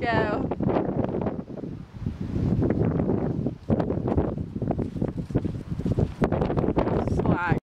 go.